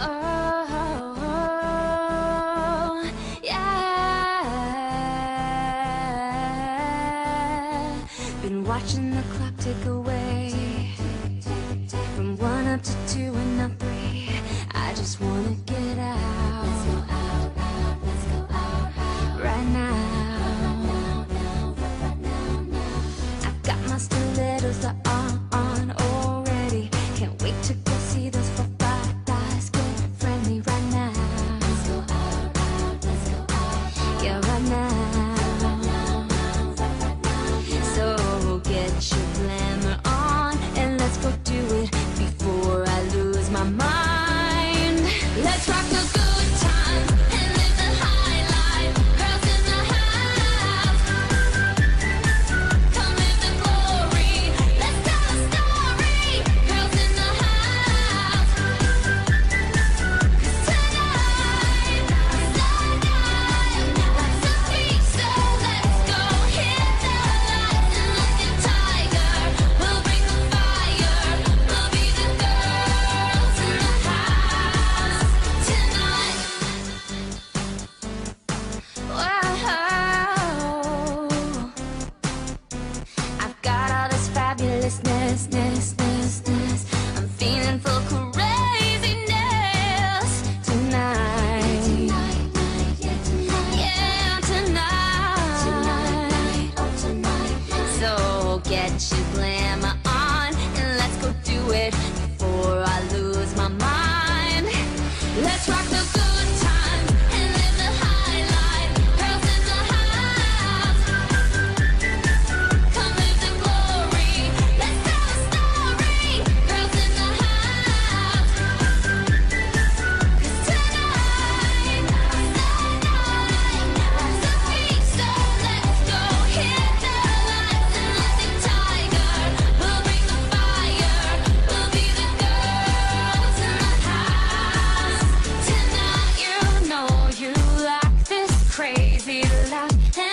oh, yeah. Been watching the clock tick away from one up to two and up three. I just wanna get out. Right now. Got my stilettos. business. crazy love.